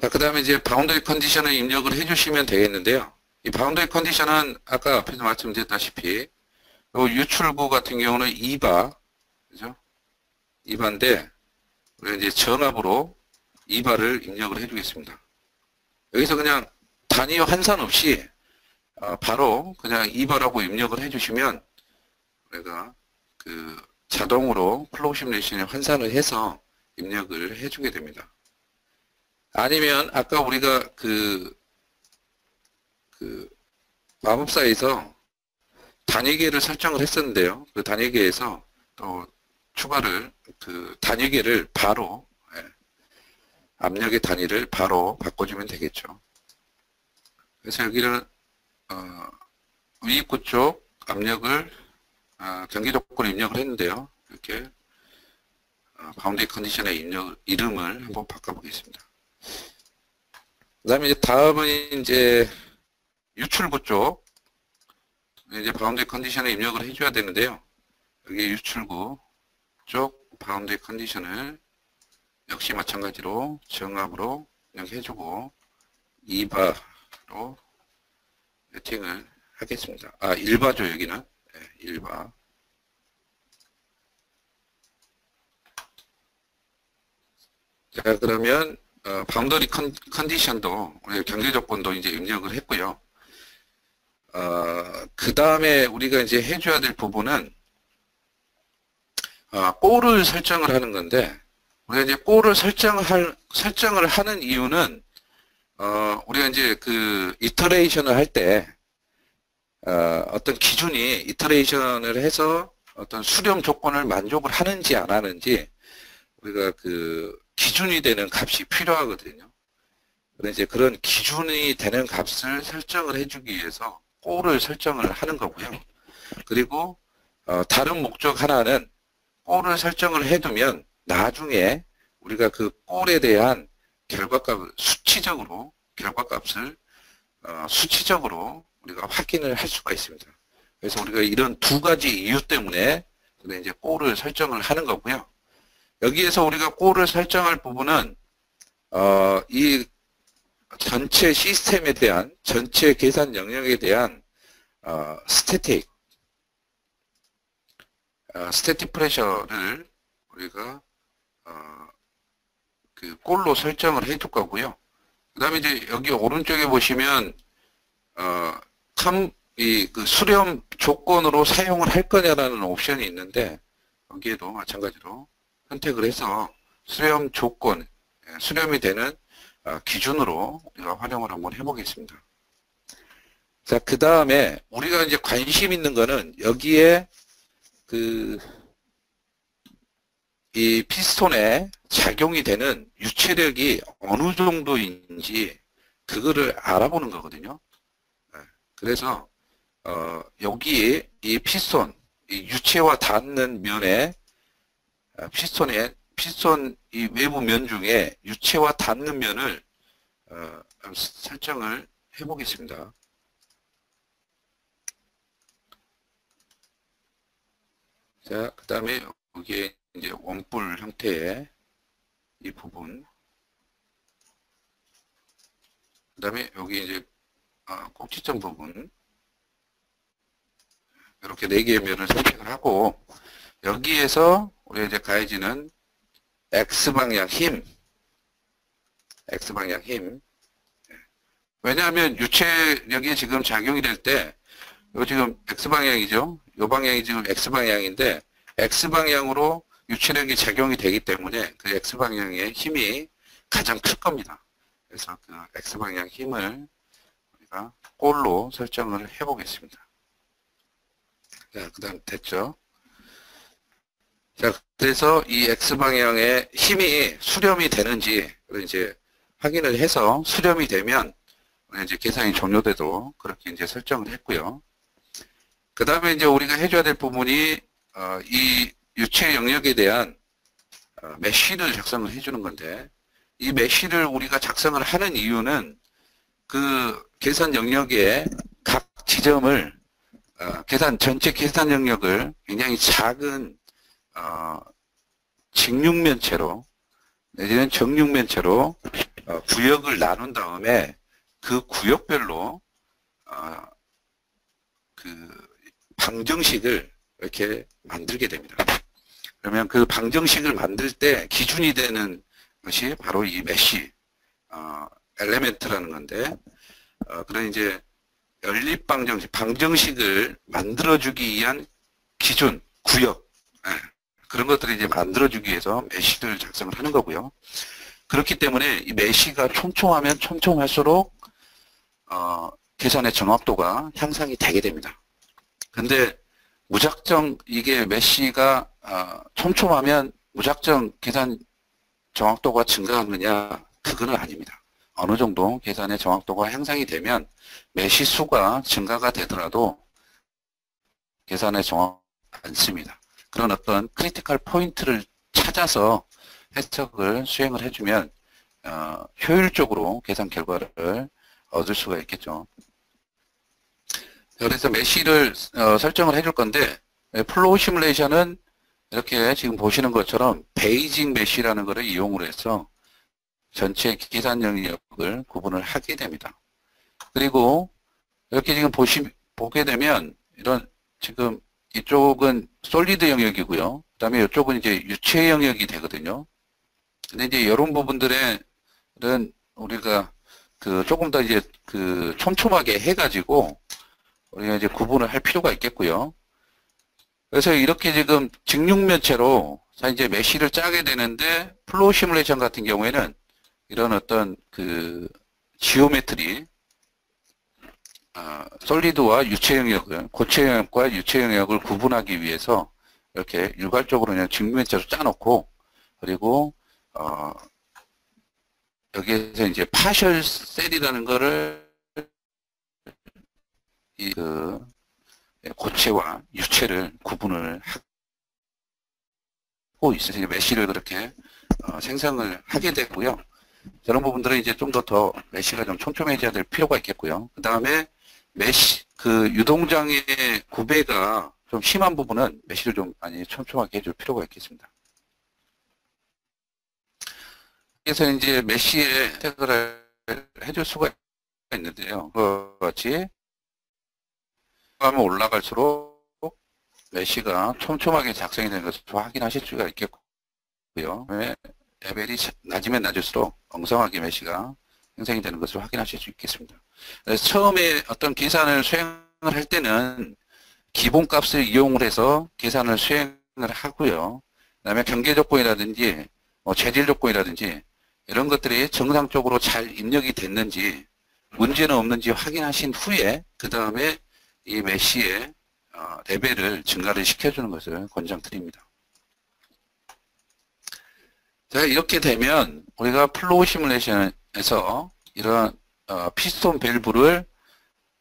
자, 그 다음에 이제 boundary condition을 입력을 해주시면 되겠는데요. 이 boundary condition은 아까 앞에서 말씀드렸다시피 요 유출구 같은 경우는 2바, 그죠? 2바인데, 우리가 이제 정압으로 2바를 입력을 해주겠습니다. 여기서 그냥 단위 환산 없이 어, 바로 그냥 2바라고 입력을 해주시면 우리가 그 자동으로 Flow Simulation에 환산을 해서 입력을 해주게 됩니다. 아니면 아까 우리가 그, 그 마법사에서 단위계를 설정을 했었는데요. 그 단위계에서 또 추가를 그 단위계를 바로 예, 압력의 단위를 바로 바꿔주면 되겠죠. 그래서 여기는 어, 유입구 쪽 압력을 어, 경계 조건을 입력을 했는데요. 이렇게 어, boundary condition의 입력 이름을 한번 바꿔보겠습니다. 그 다음에 이제 다음은 이제 유출구 쪽 이제 boundary condition에 입력을 해줘야 되는데요. 여기 유출구 쪽 boundary condition을 역시 마찬가지로 정압으로 입력해주고 2바로 세팅을 하겠습니다. 아 1바죠 여기는 네, 1바 자 그러면 어, boundary con, condition도 경계 조건도 이제 입력을 했고요. 어, 그 다음에 우리가 이제 해줘야 될 부분은 어, goal을 설정을 하는 건데 우리가 이제 골을 설정할 설정을 하는 이유는 어, 우리가 이제 그 이터레이션을 할때 어, 어떤 기준이 이터레이션을 해서 어떤 수렴 조건을 만족을 하는지 안 하는지 우리가 그 기준이 되는 값이 필요하거든요. 그래서 이제 그런 기준이 되는 값을 설정을 해주기 위해서 골을 설정을 하는 거고요. 그리고 어, 다른 목적 하나는 골을 설정을 해두면 나중에 우리가 그 골에 대한 결과값을 수치적으로 결과값을 어, 수치적으로 우리가 확인을 할 수가 있습니다. 그래서 우리가 이런 두 가지 이유 때문에 이제 골을 설정을 하는 거고요. 여기에서 우리가 골을 설정할 부분은 어, 이 전체 시스템에 대한 전체 계산 영역에 대한 어, static 어, static pressure를 우리가 어, 그 goal로 설정을 해줄 거고요. 그 다음에 이제 여기 오른쪽에 보시면 어, 캄, 이, 그 수렴 조건으로 사용을 할 거냐라는 옵션이 있는데 여기에도 마찬가지로 선택을 해서 수렴 조건, 예, 수렴이 되는 어, 기준으로 우리가 활용을 한번 해보겠습니다. 자, 그 다음에 우리가 이제 관심 있는 거는 여기에 그, 이 피스톤에 작용이 되는 유체력이 어느 정도인지 그거를 알아보는 거거든요. 네, 그래서 어, 여기 이 피스톤, 이 유체와 닿는 면에 어, 피스톤에 피스톤 이 외부 면 중에 유체와 닿는 면을 어, 설정을 해보겠습니다. 자, 그 다음에 여기에 이제 원뿔 형태의 이 부분. 그 다음에 여기 이제 아, 꼭지점 부분. 이렇게 네 개의 면을 선택을 하고 여기에서 우리 이제 가해지는 X방향 힘. X방향 힘. 왜냐하면 유체력이 지금 작용이 될 때, 요 지금 X방향이죠? 요 방향이 지금 X방향인데, X방향으로 유체력이 작용이 되기 때문에 그 X방향의 힘이 가장 클 겁니다. 그래서 그 X방향 힘을 우리가 골로 설정을 해 보겠습니다. 자, 그 다음 됐죠? 자, 그래서 이 X방향의 힘이 수렴이 되는지 이제 확인을 해서 수렴이 되면 이제 계산이 종료돼도 그렇게 이제 설정을 했고요. 그 다음에 이제 우리가 해줘야 될 부분이 어, 이 유체 영역에 대한 어, 메쉬를 작성을 해주는 건데 이 메쉬를 우리가 작성을 하는 이유는 그 계산 영역의 각 지점을 어, 계산 전체 계산 영역을 굉장히 작은 어, 직육면체로 내지는 정육면체로 어, 구역을 나눈 다음에 그 구역별로 어, 그 방정식을 이렇게 만들게 됩니다. 그러면 그 방정식을 만들 때 기준이 되는 것이 바로 이 mesh 어, 엘레멘트라는 건데 어, 그런 이제 연립 방정식 방정식을 만들어주기 위한 기준 구역 예, 그런 것들을 이제 만들어주기 위해서 메쉬를 작성을 하는 거고요. 그렇기 때문에 이 메쉬가 촘촘하면 촘촘할수록 어, 계산의 정확도가 향상이 되게 됩니다. 근데 무작정 이게 메쉬가 어, 촘촘하면 무작정 계산 정확도가 증가하느냐 그거는 아닙니다. 어느 정도 계산의 정확도가 향상이 되면 mesh 수가 증가가 되더라도 계산의 정확 않습니다. 그런 어떤 critical point를 찾아서 해석을 수행을 해주면 어, 효율적으로 계산 결과를 얻을 수가 있겠죠. 그래서 mesh를 어, 설정을 해줄 건데 Flow Simulation은 이렇게 지금 보시는 것처럼 basic mesh라는 것을 이용을 해서 전체 계산 영역을 구분을 하게 됩니다. 그리고 이렇게 지금 보시, 보게 되면 이런 지금 이쪽은 solid 영역이고요. 그 다음에 이쪽은 이제 유체 영역이 되거든요. 근데 이제 이런 부분들은 우리가 그 조금 더 이제 그 촘촘하게 해가지고 우리가 이제 구분을 할 필요가 있겠고요. 그래서 이렇게 지금 직육면체로 이제 mesh를 짜게 되는데 Flow Simulation 같은 경우에는 이런 어떤 그 geometry 어, solid와 유체 영역을 고체 영역과 유체 영역을 구분하기 위해서 이렇게 일괄적으로 그냥 직면체로 짜놓고 그리고 어, 여기에서 이제 partial cell이라는 거를 이 그 고체와 유체를 구분을 하고 있어요. 메시를 그렇게 어, 생성을 하게 되고요. 저런 부분들은 이제 좀 더더 메시가 좀 촘촘해져야 될 필요가 있겠고요. 그 다음에 메시 그 유동장의 구배가 좀 심한 부분은 메시를 좀 많이 촘촘하게 해줄 필요가 있겠습니다. 여기에서 이제 메시에 선택을 해줄 수가 있는데요. 그와 같이 하면 올라갈수록 메시가 촘촘하게 작성이 되는 것을 확인하실 수가 있겠고요. 레벨이 낮으면 낮을수록 엉성하게 메시가 형성이 되는 것을 확인하실 수 있겠습니다. 처음에 어떤 계산을 수행을 할 때는 기본값을 이용을 해서 계산을 수행을 하고요. 그 다음에 경계 조건이라든지 뭐 재질 조건이라든지 이런 것들이 정상적으로 잘 입력이 됐는지 문제는 없는지 확인하신 후에 그 다음에 이 메시의 어, 레벨을 증가를 시켜주는 것을 권장드립니다. 자 이렇게 되면 우리가 Flow Simulation에서 이런 어, 피스톤 밸브를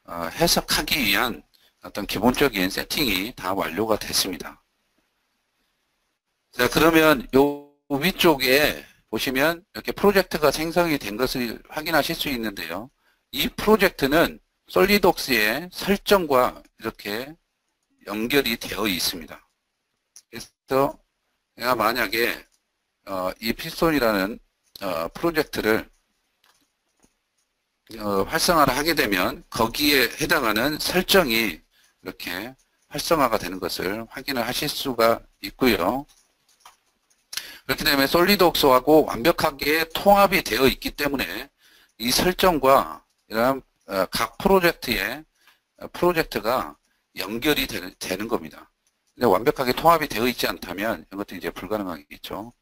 어, 해석하기 위한 어떤 기본적인 세팅이 다 완료가 됐습니다. 자 그러면 요 위쪽에 보시면 이렇게 프로젝트가 생성이 된 것을 확인하실 수 있는데요. 이 프로젝트는 솔리독스의 설정과 이렇게 연결이 되어 있습니다. 그래서 내가 만약에 어, 이 피스톤이라는 어, 프로젝트를 어, 활성화를 하게 되면 거기에 해당하는 설정이 이렇게 활성화가 되는 것을 확인을 하실 수가 있고요. 그렇게 되면 솔리드웍스하고 완벽하게 통합이 되어 있기 때문에 이 설정과 이런 어, 각 프로젝트의 어, 프로젝트가 연결이 되는, 되는 겁니다. 완벽하게 통합이 되어 있지 않다면 이것도 이제 불가능하겠죠.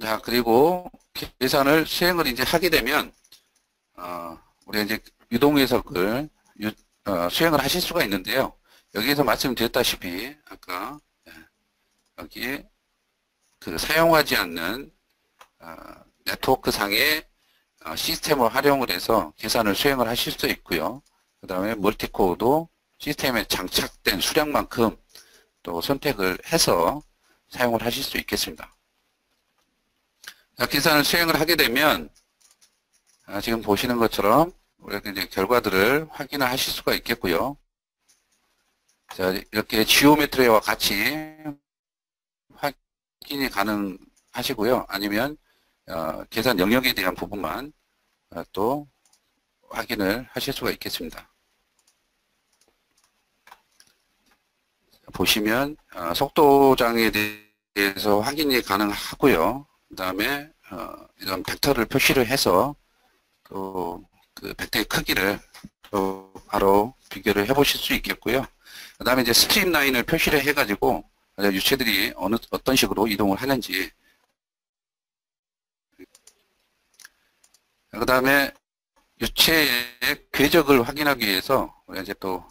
자 그리고 계산을 수행을 이제 하게 되면 어, 우리가 이제 유동 해석을 유, 어, 수행을 하실 수가 있는데요. 여기에서 말씀드렸다시피 아까 예, 여기 그 사용하지 않는 어, 네트워크 상의 어, 시스템을 활용을 해서 계산을 수행을 하실 수 있고요. 그 다음에 멀티코어도 시스템에 장착된 수량만큼 또 선택을 해서 사용을 하실 수 있겠습니다. 자, 계산을 수행을 하게 되면 아, 지금 보시는 것처럼 우리가 이제 결과들을 확인을 하실 수가 있겠고요. 자, 이렇게 지오메트리와 같이 확인이 가능하시고요. 아니면 어, 계산 영역에 대한 부분만 어, 또 확인을 하실 수가 있겠습니다. 보시면 어, 속도장에 대해서 확인이 가능하고요. 그 다음에 어, 이런 벡터를 표시를 해서 또 그 벡터의 크기를 또 바로 비교를 해 보실 수 있겠고요. 그 다음에 이제 streamline을 표시를 해가지고 유체들이 어느 어떤 식으로 이동을 하는지 그 다음에 유체의 궤적을 확인하기 위해서 이제 또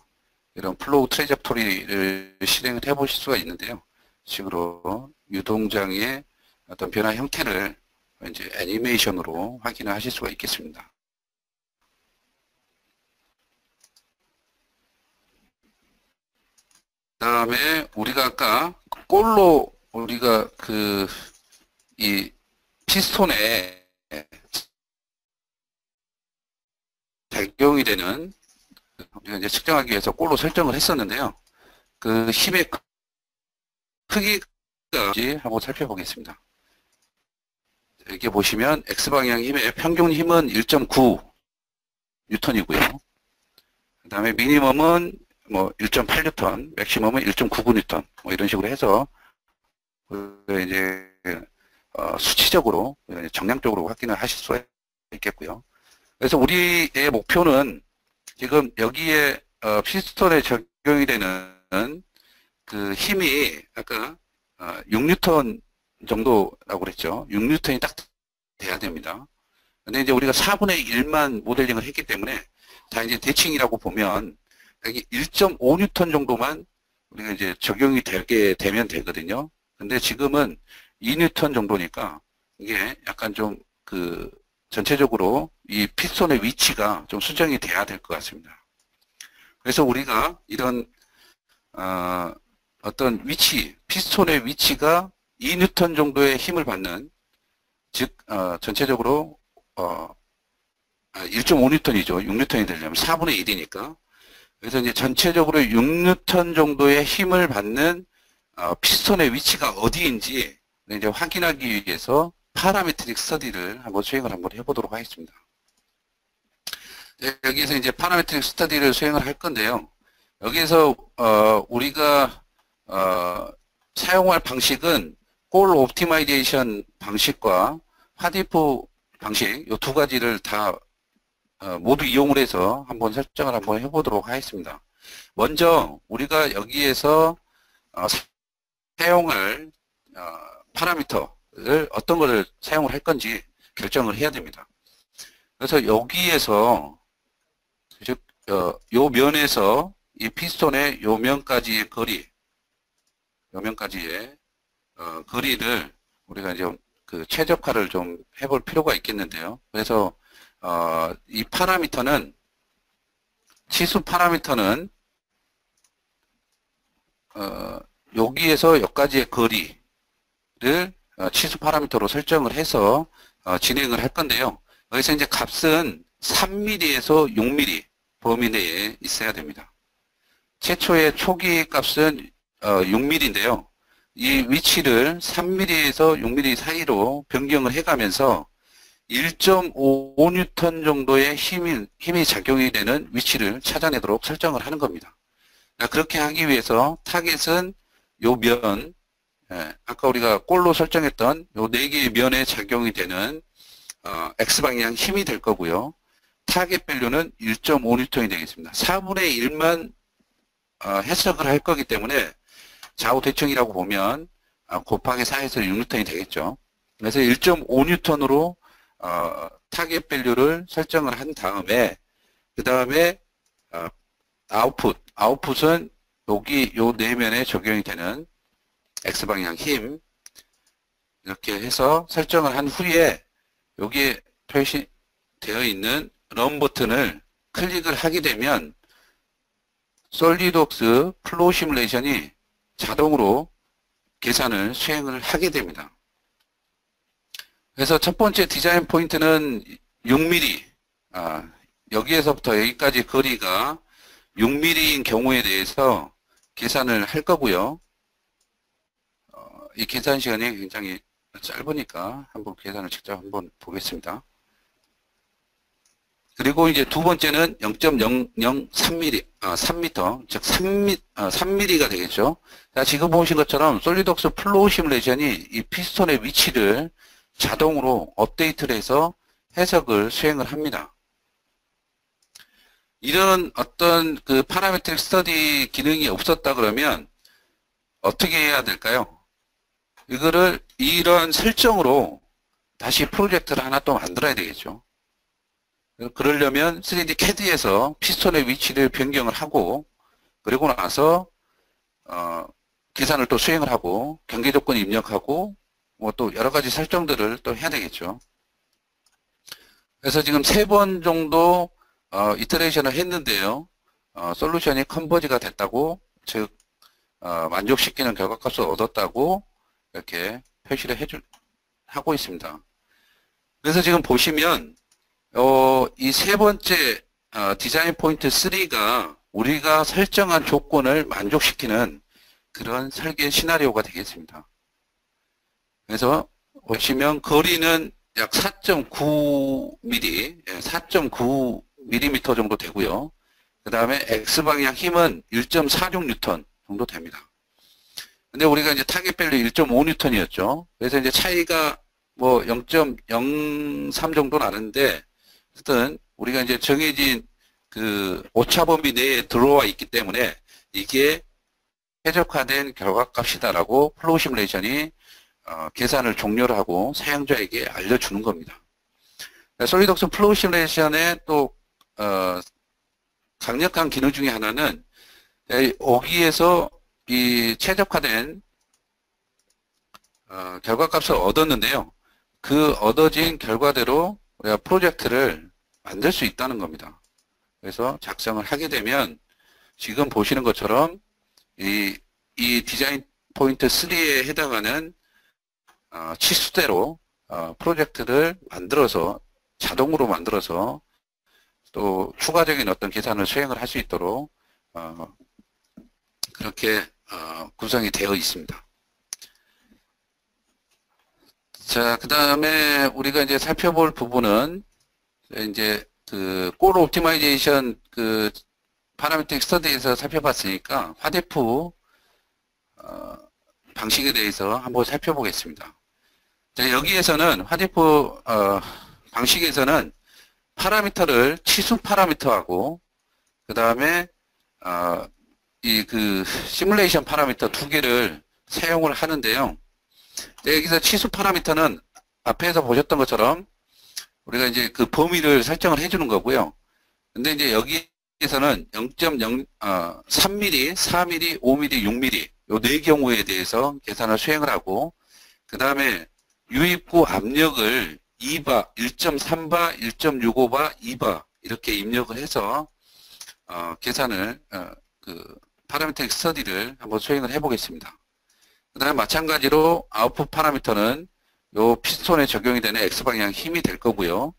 이런 flow trajectory를 실행을 해 보실 수가 있는데요. 식으로 유동장의 어떤 변화 형태를 이제 애니메이션으로 확인을 하실 수가 있겠습니다. 그 다음에 우리가 아까 goal로 우리가 그 이 피스톤에 작용이 되는 우리가 이제 측정하기 위해서 골로 설정을 했었는데요. 그 힘의 크기가 한번 살펴보겠습니다. 이렇게 보시면 X방향 힘의 평균 힘은 1.9 뉴턴이고요. 그 다음에 미니멈은 뭐 1.8 뉴턴, 맥시멈은 1.99 뉴턴, 뭐 이런 식으로 해서 이제 어 수치적으로 정량적으로 확인을 하실 수가 있겠고요. 그래서 우리의 목표는 지금 여기에 어 피스톤에 적용이 되는 그 힘이 아까 어 6뉴턴 정도라고 그랬죠. 6뉴턴이 딱 돼야 됩니다. 근데 이제 우리가 4분의 1만 모델링을 했기 때문에 다 이제 대칭이라고 보면 여기 1.5뉴턴 정도만 우리가 이제 적용이 되게 되면 되거든요. 근데 지금은 2뉴턴 정도니까 이게 약간 좀 그 전체적으로 이 피스톤의 위치가 좀 수정이 돼야 될 것 같습니다. 그래서 우리가 이런 어, 어떤 위치, 피스톤의 위치가 2뉴턴 정도의 힘을 받는 즉 어, 전체적으로 어, 1.5뉴턴이죠. 아, 6뉴턴이 되려면 4분의 1이니까 그래서 이제 전체적으로 6뉴턴 정도의 힘을 받는 어, 피스톤의 위치가 어디인지 이제 확인하기 위해서 parametric study를 한번 수행을 한번 해보도록 하겠습니다. 네, 여기에서 이제 parametric study를 수행을 할 건데요. 여기에서 어, 우리가 어, 사용할 방식은 goal optimization 방식과 what if 방식 이 두 가지를 다 어, 모두 이용을 해서 한번 설정을 한번 해보도록 하겠습니다. 먼저 우리가 여기에서 어, 사용할 어, 파라미터를 어떤 것을 사용을 할 건지 결정을 해야 됩니다. 그래서 여기에서 즉, 어, 요 면에서 이 피스톤의 요 면까지의 거리, 요 면까지의 어, 거리를 우리가 이제 그 최적화를 좀 해볼 필요가 있겠는데요. 그래서 어, 이 파라미터는 치수 파라미터는 어, 여기에서 여기까지의 거리를 어, 치수 파라미터로 설정을 해서 어, 진행을 할 건데요. 여기서 이제 값은 3mm에서 6mm 범위 내에 있어야 됩니다. 최초의 초기 값은 6mm인데요. 어, 이 위치를 3mm에서 6mm 사이로 변경을 해가면서 1.5N 정도의 힘이, 힘이 작용이 되는 위치를 찾아내도록 설정을 하는 겁니다. 그렇게 하기 위해서 target은 요 면, 예, 아까 우리가 goal로 설정했던 요 네 개의 면에 작용이 되는 어, X방향 힘이 될 거고요. target value는 1.5N이 되겠습니다. 4분의 1만 어, 해석을 할 거기 때문에 좌우 대칭이라고 보면 어, 곱하기 4에서 6N이 되겠죠. 그래서 1.5N으로 어, target value를 설정을 한 다음에 그 다음에 어, 아웃풋 아웃풋은 여기 요 네 면에 적용이 되는 X방향 힘 이렇게 해서 설정을 한 후에 여기에 표시되어 있는 run 버튼을 클릭을 하게 되면 SOLIDWORKS Flow Simulation이 자동으로 계산을 수행을 하게 됩니다. 그래서 첫 번째 디자인 포인트는 6mm 아, 여기에서부터 여기까지 거리가 6mm인 경우에 대해서 계산을 할 거고요. 어, 이 계산 시간이 굉장히 짧으니까 한번 계산을 직접 한번 보겠습니다. 그리고 이제 두 번째는 0.003mm, 아, 3m, 즉 3m, 아, 3mm가 되겠죠. 자, 지금 보신 것처럼 SOLIDWORKS Flow Simulation이 이 피스톤의 위치를 자동으로 업데이트를 해서 해석을 수행을 합니다. 이런 어떤 그 parametric study 기능이 없었다 그러면 어떻게 해야 될까요? 이거를 이런 설정으로 다시 프로젝트를 하나 또 만들어야 되겠죠. 그러려면 3D CAD에서 피스톤의 위치를 변경을 하고 그리고 나서 어, 계산을 또 수행을 하고 경계 조건 입력하고 뭐 또 여러 가지 설정들을 또 해야 되겠죠. 그래서 지금 세 번 정도 어, 이터레이션을 했는데요. 어, 솔루션이 컨버지가 됐다고 즉 어, 만족시키는 결과값을 얻었다고 이렇게 표시를 해줄 하고 있습니다. 그래서 지금 보시면 어, 이 세 번째 어, 디자인 포인트 3가 우리가 설정한 조건을 만족시키는 그런 설계 시나리오가 되겠습니다. 그래서 보시면 거리는 약 4.9mm, 4.9mm 정도 되고요. 그 다음에 X방향 힘은 1.46N 정도 됩니다. 근데 우리가 이제 target value 1.5N이었죠. 그래서 이제 차이가 뭐 0.03 정도 나는데 어쨌든 우리가 이제 정해진 그 오차 범위 내에 들어와 있기 때문에 이게 최적화된 결과값이다라고 Flow Simulation이 어, 계산을 종료를 하고 사용자에게 알려주는 겁니다. SOLIDWORKS Flow Simulation의 또 어, 강력한 기능 중에 하나는 여기에서 이 최적화된 어, 결과값을 얻었는데요. 그 얻어진 결과대로 우리가 프로젝트를 만들 수 있다는 겁니다. 그래서 작성을 하게 되면 지금 보시는 것처럼 이, 이 디자인 포인트 3에 해당하는 어, 치수대로 어, 프로젝트를 만들어서 자동으로 만들어서 또 추가적인 어떤 계산을 수행을 할 수 있도록 어, 그렇게 어, 구성이 되어 있습니다. 자, 그 다음에 우리가 이제 살펴볼 부분은 이제 그 goal optimization 그 parametric study에서 살펴봤으니까 what if 어, 방식에 대해서 한번 살펴보겠습니다. 자, 여기에서는 화대프 어, 방식에서는 파라미터를 치수 파라미터하고 그 다음에 어, 이그 시뮬레이션 파라미터 두 개를 사용을 하는데요. 여기서 치수 파라미터는 앞에서 보셨던 것처럼 우리가 이제 그 범위를 설정을 해주는 거고요. 근데 이제 여기에서는 0.0, 어, 3mm, 4mm, 5mm, 6mm 요 네 경우에 대해서 계산을 수행을 하고 그 다음에 유입구 압력을 2바, 1.3바, 1.65바, 2바 이렇게 입력을 해서 어, 계산을 어, 그 parameter study를 한번 수행을 해보겠습니다. 그 다음에 마찬가지로 output parameter는 요 피스톤에 적용이 되는 X방향 힘이 될 거고요.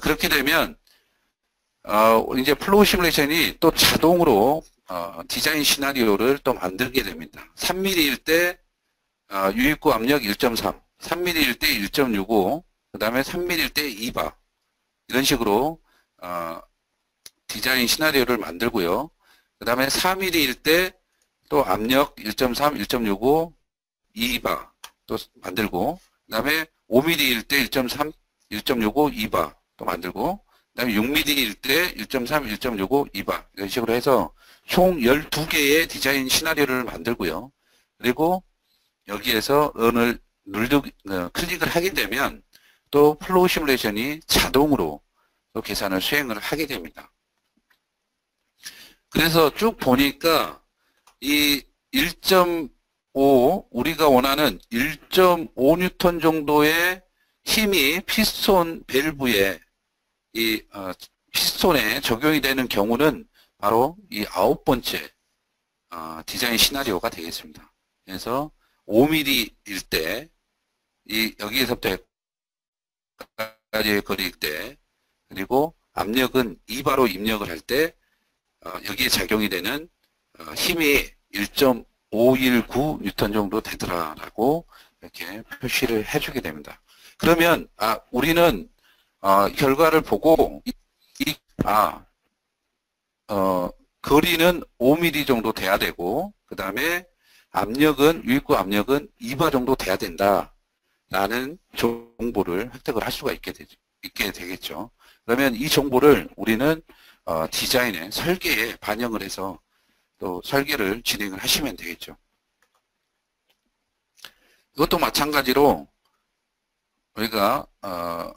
그렇게 되면 어, 이제 Flow Simulation이 또 자동으로 어, 디자인 시나리오를 또 만들게 됩니다. 3mm일 때 어, 유입구 압력 1.3, 3mm일 때 1.65, 그 다음에 3mm일 때 2바 이런 식으로 어, 디자인 시나리오를 만들고요. 그 다음에 4mm일 때 또 압력 1.3, 1.65, 2바 또 만들고 그 다음에 5mm일 때 1.3, 1.65, 2바 또 만들고 그 다음에 6mm일 때 1.3, 1.65, 2바 이런 식으로 해서 총 12개의 디자인 시나리오를 만들고요. 그리고 여기에서 run을 눌러 어, 클릭을 하게 되면 또 Flow Simulation이 자동으로 또 계산을 수행을 하게 됩니다. 그래서 쭉 보니까 이 1.5 우리가 원하는 1.5뉴턴 정도의 힘이 피스톤 밸브에 이 어, 피스톤에 적용이 되는 경우는 바로 이 아홉 번째 어, 디자인 시나리오가 되겠습니다. 그래서 5mm일 때, 이 여기에서부터 여기까지의 거리일 때, 그리고 압력은 2바로 입력을 할 때, 어, 여기에 작용이 되는 어, 힘이 1.519 뉴턴 정도 되더라라고 이렇게 표시를 해주게 됩니다. 그러면 아 우리는 어, 결과를 보고 이, 이, 아 어, 거리는 5mm 정도 돼야 되고 그 다음에 압력은 유입구 압력은 2바 정도 돼야 된다 라는 정보를 획득을 할 수가 있게, 되, 있게 되겠죠. 그러면 이 정보를 우리는 어, 디자인에 설계에 반영을 해서 또 설계를 진행을 하시면 되겠죠. 이것도 마찬가지로 우리가 어,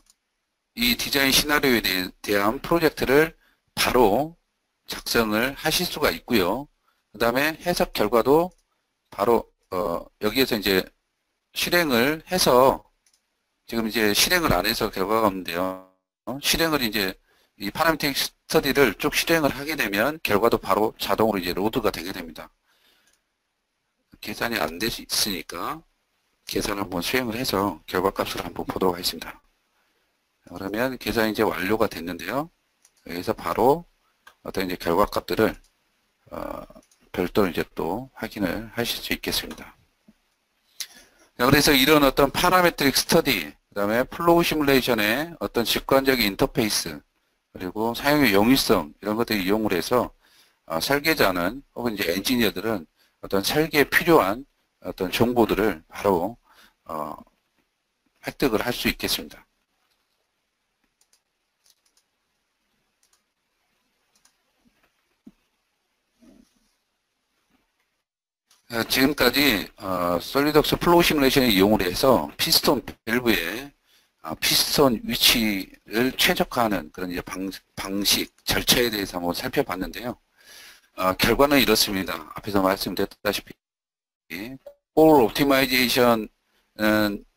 이 디자인 시나리오에 대한 프로젝트를 바로 작성을 하실 수가 있고요. 그 다음에 해석 결과도 바로 어, 여기에서 이제 실행을 해서 지금 이제 실행을 안 해서 결과가 없는데요. 어? 실행을 이제 이 파라미틱 스터디를 쭉 실행을 하게 되면 결과도 바로 자동으로 이제 로드가 되게 됩니다. 계산이 안 됐으니까 계산을 한번 수행을 해서 결과값을 한번 보도록 하겠습니다. 그러면 계산이 이제 완료가 됐는데요. 여기서 바로 어떤 이제 결과값들을 어, 별도로 이제 또 확인을 하실 수 있겠습니다. 자, 그래서 이런 어떤 parametric study, 그 다음에 Flow Simulation의 어떤 직관적인 인터페이스, 그리고 사용의 용이성, 이런 것들을 이용을 해서 어, 설계자는 혹은 이제 엔지니어들은 어떤 설계에 필요한 어떤 정보들을 바로 어, 획득을 할 수 있겠습니다. 어, 지금까지 어, SOLIDWORKS Flow Simulation을 이용을 해서 피스톤 밸브의 어, 피스톤 위치를 최적화하는 그런 이제 방, 방식, 절차에 대해서 한번 살펴봤는데요. 어, 결과는 이렇습니다. 앞에서 말씀드렸다시피 goal optimization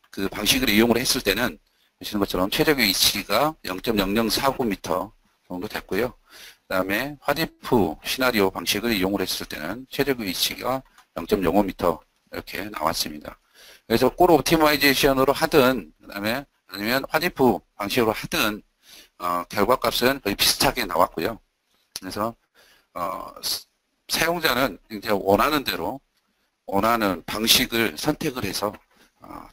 그 방식을 이용을 했을 때는 보시는 것처럼 최적의 위치가 0.0049m 정도 됐고요. 그 다음에 what-if 시나리오 방식을 이용을 했을 때는 최적의 위치가 0.05m 이렇게 나왔습니다. 그래서 goal optimization으로 하든 그 다음에 아니면 what-if 방식으로 하든 어, 결과값은 거의 비슷하게 나왔고요. 그래서 어, 사용자는 이제 원하는 대로 원하는 방식을 선택을 해서 어,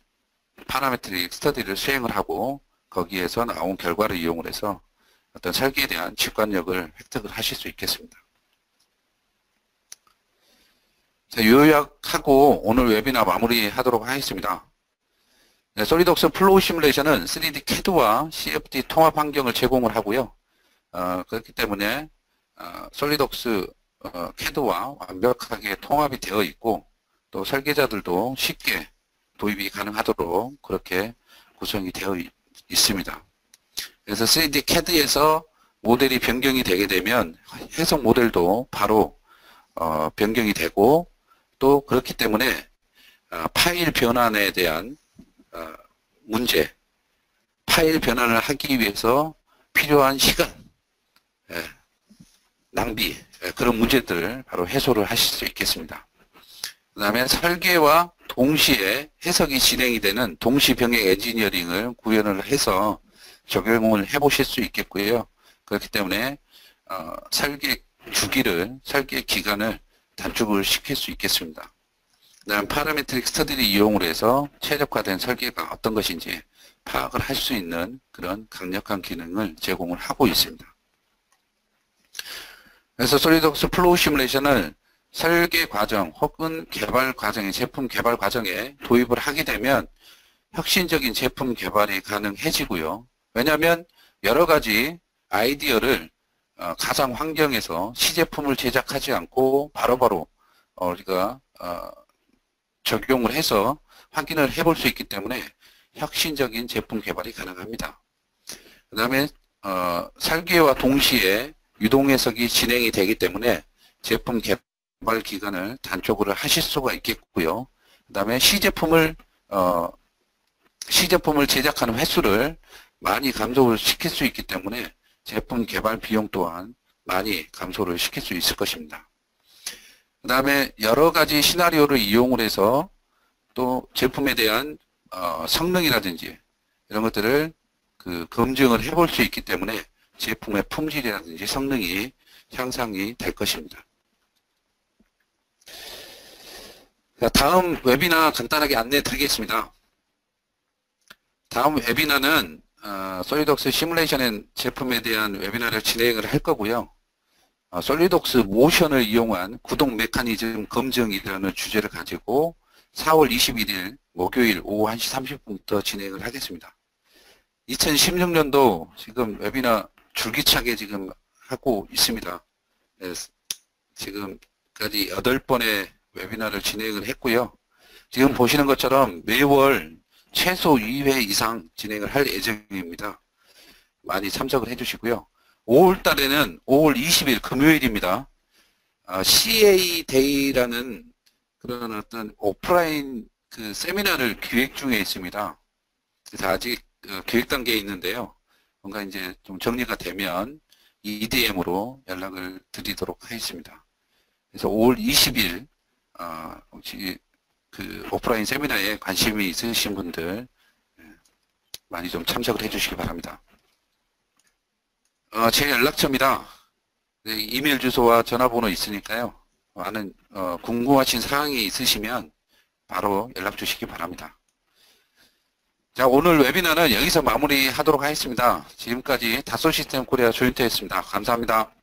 parametric study를 수행을 하고 거기에서 나온 결과를 이용을 해서 어떤 설계에 대한 직관력을 획득을 하실 수 있겠습니다. 자, 요약하고 오늘 웨비나 마무리하도록 하겠습니다. 네, SOLIDWORKS Flow Simulation은 3D CAD와 CFD 통합 환경을 제공을 하고요. 어, 그렇기 때문에 어, SOLIDWORKS 어, CAD와 완벽하게 통합이 되어 있고 또 설계자들도 쉽게 도입이 가능하도록 그렇게 구성이 되어 있, 습니다 그래서 3D CAD에서 모델이 변경이 되게 되면 해석 모델도 바로 어, 변경이 되고 또 그렇기 때문에 어, 파일 변환에 대한 어, 문제, 파일 변환을 하기 위해서 필요한 시간, 예, 낭비 예, 그런 문제들을 바로 해소를 하실 수 있겠습니다. 그 다음에 설계와 동시에 해석이 진행이 되는 동시병행 엔지니어링을 구현을 해서 적용을 해 보실 수 있겠고요. 그렇기 때문에 어, 설계 주기를 설계 기간을 단축을 시킬 수 있겠습니다. 그 다음 parametric study를 이용을 해서 최적화된 설계가 어떤 것인지 파악을 할 수 있는 그런 강력한 기능을 제공을 하고 있습니다. 그래서 SOLIDWORKS Flow Simulation을 설계 과정 혹은 개발 과정에 제품 개발 과정에 도입을 하게 되면 혁신적인 제품 개발이 가능해지고요. 왜냐하면 여러 가지 아이디어를 어, 가상 환경에서 시제품을 제작하지 않고 바로바로 바로 우리가 어, 적용을 해서 확인을 해볼 수 있기 때문에 혁신적인 제품 개발이 가능합니다. 그 다음에 어, 설계와 동시에 유동 해석이 진행이 되기 때문에 제품 개발 기간을 단축을 하실 수가 있겠고요. 그 다음에 시제품을 어, 시제품을 제작하는 횟수를 많이 감소를 시킬 수 있기 때문에 제품 개발 비용 또한 많이 감소를 시킬 수 있을 것입니다. 그 다음에 여러 가지 시나리오를 이용을 해서 또 제품에 대한 어, 성능이라든지 이런 것들을 그 검증을 해볼 수 있기 때문에 제품의 품질이라든지 성능이 향상이 될 것입니다. 다음 웨비나 간단하게 안내 드리겠습니다. 다음 웨비나는 어, SOLIDWORKS Simulation 제품에 대한 웨비나를 진행을 할 거고요. 어, SOLIDWORKS Motion을 이용한 구동 메커니즘 검증이라는 주제를 가지고 4월 21일 목요일 오후 1시 30분부터 진행을 하겠습니다. 2016년도 지금 웨비나 줄기차게 지금 하고 있습니다. 네, 지금까지 8번의 웨비나를 진행을 했고요. 지금 보시는 것처럼 매월 최소 2회 이상 진행을 할 예정입니다. 많이 참석을 해주시고요. 5월 달에는 5월 20일 금요일입니다. 어, CA 데이라는 그런 어떤 오프라인 그 세미나를 기획 중에 있습니다. 그래서 아직 어, 기획 단계에 있는데요. 뭔가 이제 좀 정리가 되면 EDM으로 연락을 드리도록 하겠습니다. 그래서 5월 20일 어, 혹시 그 오프라인 세미나에 관심이 있으신 분들 예, 많이 좀 참석을 해주시기 바랍니다. 어, 제 연락처입니다. 네, 이메일 주소와 전화번호 있으니까요. 많은 어, 궁금하신 사항이 있으시면 바로 연락 주시기 바랍니다. 자 오늘 웨비나는 여기서 마무리하도록 하겠습니다. 지금까지 다솔시스템 코리아 조인태였습니다. 감사합니다.